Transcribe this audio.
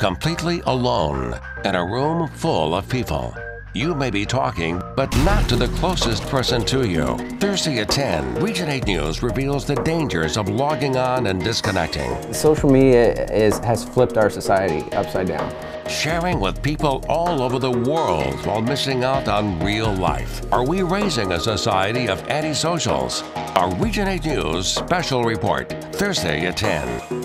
completely alone, in a room full of people. You may be talking, but not to the closest person to you. Thursday at 10, Region 8 News reveals the dangers of logging on and disconnecting. Social media is, has flipped our society upside down. Sharing with people all over the world while missing out on real life. Are we raising a society of antisocials? A Region 8 News special report, Thursday at 10.